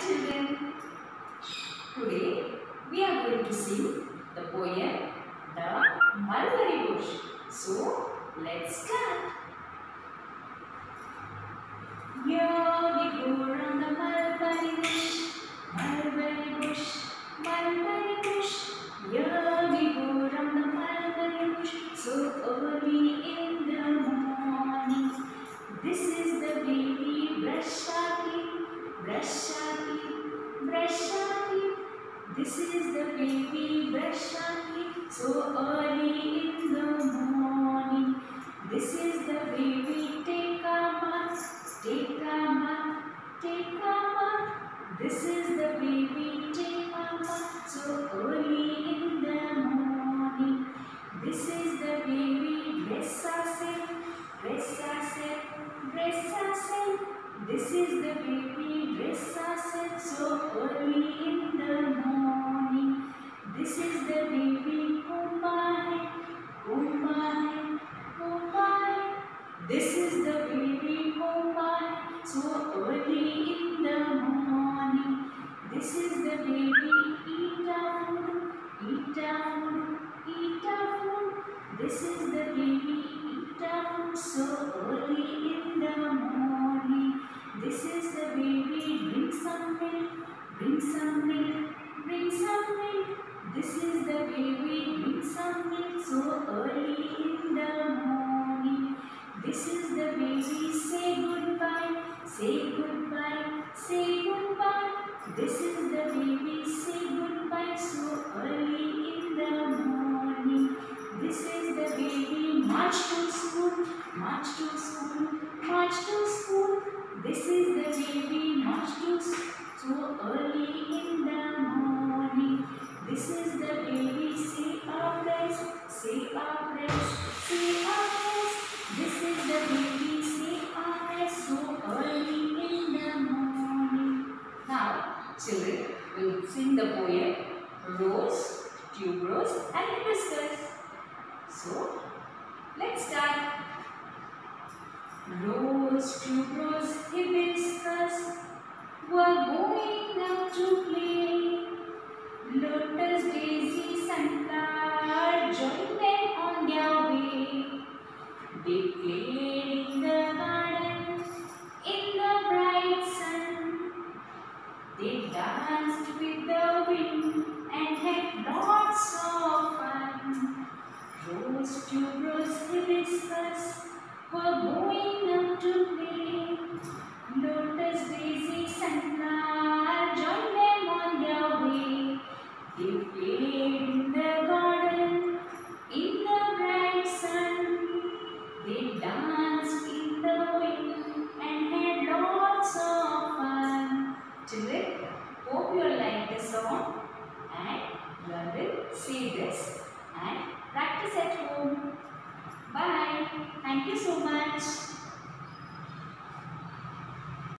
children. Today we are going to sing the poem The Mulberry Bush. So let's start. Here we go the mulberry bush, mulberry bush, mulberry bush. Here we go the mulberry bush, so early in the morning. This is the baby brush our brush our teeth, brush our teeth. This is the baby brush our teeth, so early in the morning. This is the baby take a bath, take a bath, take a bath. This is the baby take a bath, so early in the morning. This is the baby dress herself, dress herself, dress herself. This is the baby dress herself, so early in the morning. This is the baby Kumbhai, so early in the morning. This is the baby Eat a food, eat a food, eat a food. This is the baby eat a food, so early in the morning. This is the baby drink some milk, drink some milk, drink some milk. This is the baby to school, march to school. This is the baby march to school, so early in the morning. This is the baby say our prayers, say our prayers, say our prayers. This is the baby say our prayers, so early in the morning. Now, children we will sing the poem Rose, Tuberose and Hibiscus. So, let's start. Rose, tuberose, hibiscus you will say this and practice at home. Bye. Thank you so much.